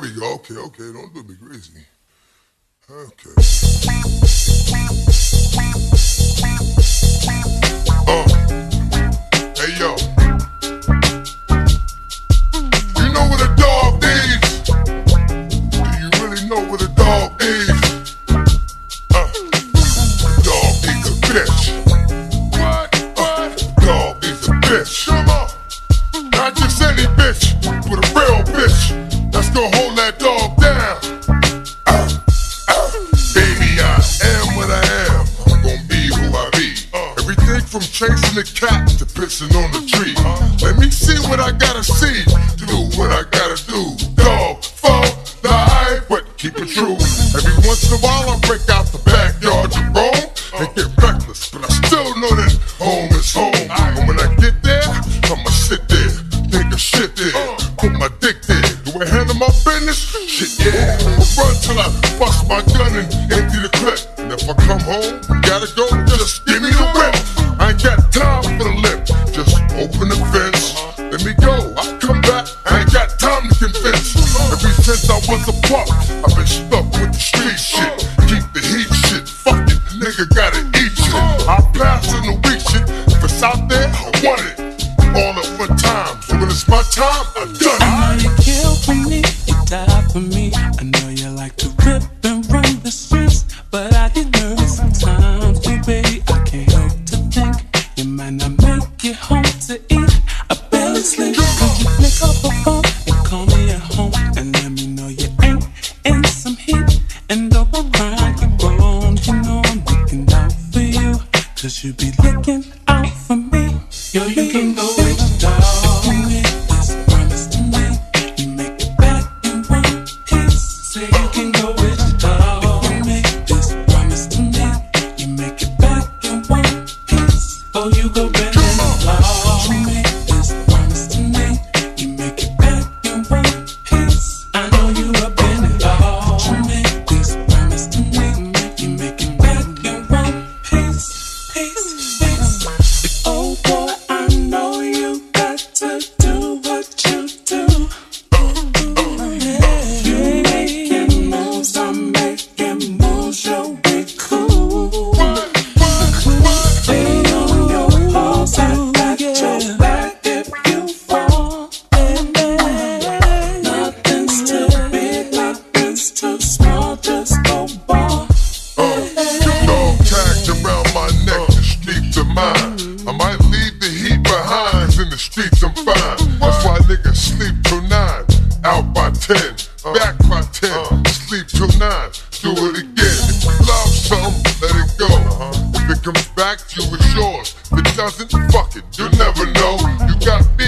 we go. Okay, okay. Don't do me crazy. Okay. Uh. on the tree. Let me see what I gotta see. Do what I gotta do. Dog, fall, die, but keep it true. Every once in a while I break out the backyard to roam and get reckless, but I still know that home is home. And when I get there, I'ma sit there, think a shit there, put my dick there. Do a hand on my business? Shit, yeah. I run till I bust my gun and empty the clip. And if I come home, gotta go, just give me the whip. I ain't got time for the was a pup. I've been stuck with the street shit. Keep the heat shit. Fuck it, nigga gotta eat shit. I pass in the weak shit. If it's out there, I want it. All up for time. So when it's my time, I done. it. Somebody kill for me, die for me. I should you be looking? Uh, back by ten. Uh. Sleep till nine, do it again. If you love something, let it go. Uh-huh. If it comes back to you, it's yours. If it doesn't, fuck it, you'll never know. You got me.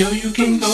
Yo, you can go.